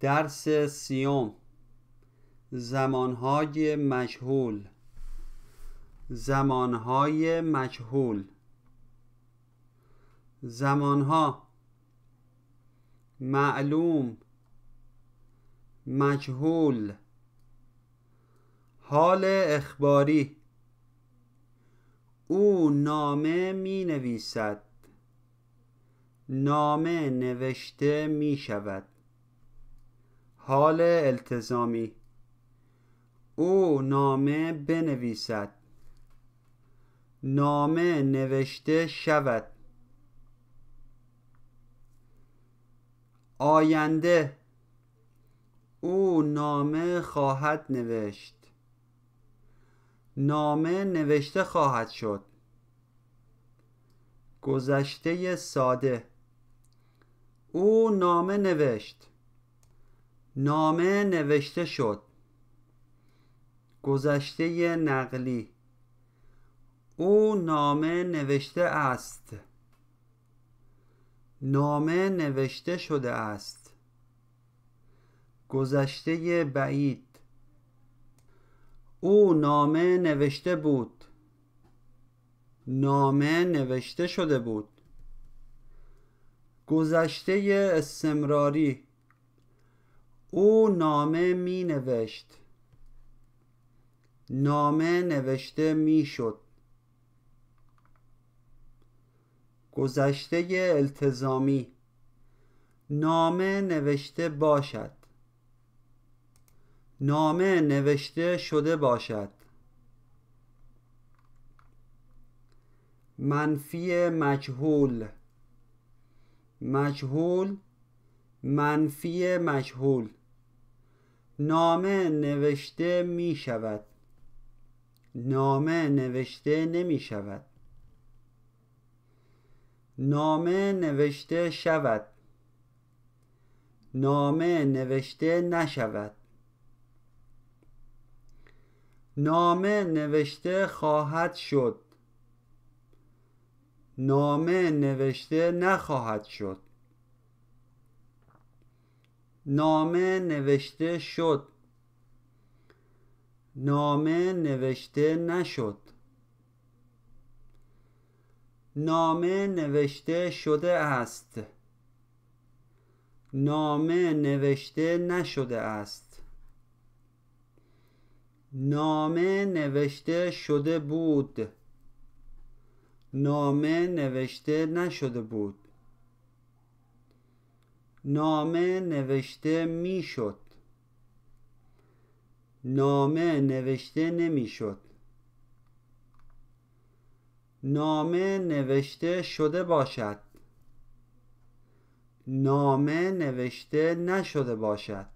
درس سیوم. زمانهای مجهول. زمانهای مجهول. زمانها. معلوم. مجهول. حال اخباری. او نامه می نویسد نامه نوشته می شود حال التزامی. او نامه بنویسد. نامه نوشته شود. آینده. او نامه خواهد نوشت. نامه نوشته خواهد شد. گذشته ساده. او نامه نوشت. نامه نوشته شد. گذشته نقلی. او نامه نوشته است. نامه نوشته شده است. گذشته بعید. او نامه نوشته بود. نامه نوشته شده بود. گذشته استمراری. او نامه می نوشت نامه نوشته می شد گذشته التزامی. نامه نوشته باشد. نامه نوشته شده باشد. منفی مجهول. مجهول منفی مجهول. نامه نوشته می شود نامه نوشته نمی شود نامه نوشته شود. نامه نوشته نشود. نامه نوشته خواهد شد. نامه نوشته نخواهد شد. نامه نوشته شد. نامه نوشته نشد. نامه نوشته شده است. نامه نوشته نشده است. نامه نوشته شده بود. نامه نوشته نشده بود. نامه نوشته می‌شد. نامه نوشته نمی‌شد. نامه نوشته شده باشد. نامه نوشته نشده باشد.